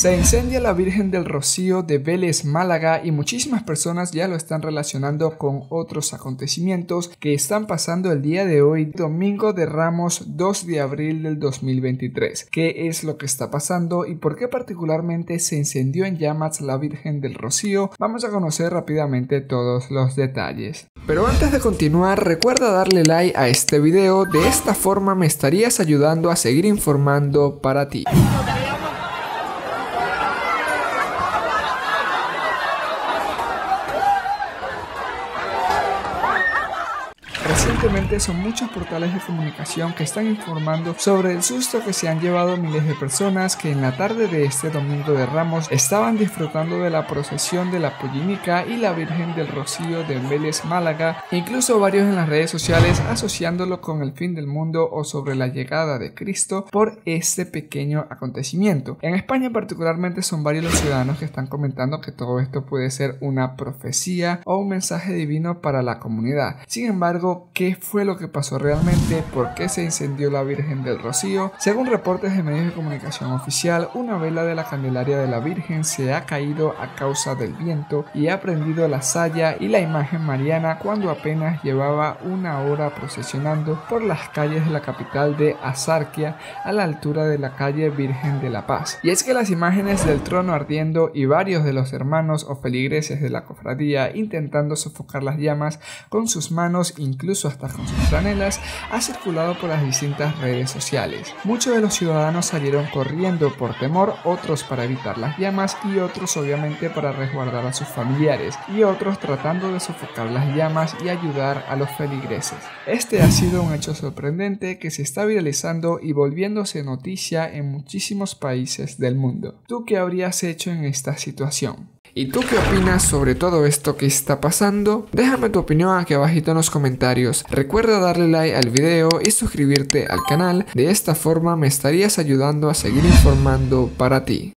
Se incendia la Virgen del Rocío de Vélez, Málaga y muchísimas personas ya lo están relacionando con otros acontecimientos que están pasando el día de hoy, domingo de Ramos 2 de abril del 2023. ¿Qué es lo que está pasando y por qué particularmente se incendió en llamas la Virgen del Rocío? Vamos a conocer rápidamente todos los detalles. Pero antes de continuar, recuerda darle like a este video, de esta forma me estarías ayudando a seguir informando para ti. Recientemente son muchos portales de comunicación que están informando sobre el susto que se han llevado miles de personas que en la tarde de este domingo de Ramos estaban disfrutando de la procesión de la Pollinica y la Virgen del Rocío de Vélez Málaga, incluso varios en las redes sociales asociándolo con el fin del mundo o sobre la llegada de Cristo por este pequeño acontecimiento. En España particularmente son varios los ciudadanos que están comentando que todo esto puede ser una profecía o un mensaje divino para la comunidad. Sin embargo, qué fue lo que pasó realmente, por qué se incendió la Virgen del Rocío. Según reportes de medios de comunicación oficial, una vela de la Candelaria de la Virgen se ha caído a causa del viento y ha prendido la saya y la imagen mariana cuando apenas llevaba una hora procesionando por las calles de la capital de Azarquia a la altura de la calle Virgen de la Paz. Y es que las imágenes del trono ardiendo y varios de los hermanos o feligreses de la cofradía intentando sofocar las llamas con sus manos incluso hasta con sus franelas, ha circulado por las distintas redes sociales. Muchos de los ciudadanos salieron corriendo por temor, otros para evitar las llamas y otros obviamente para resguardar a sus familiares y otros tratando de sofocar las llamas y ayudar a los feligreses. Este ha sido un hecho sorprendente que se está viralizando y volviéndose noticia en muchísimos países del mundo. ¿Tú qué habrías hecho en esta situación? ¿Y tú qué opinas sobre todo esto que está pasando? Déjame tu opinión aquí abajito en los comentarios. Recuerda darle like al video y suscribirte al canal. De esta forma me estarías ayudando a seguir informando para ti.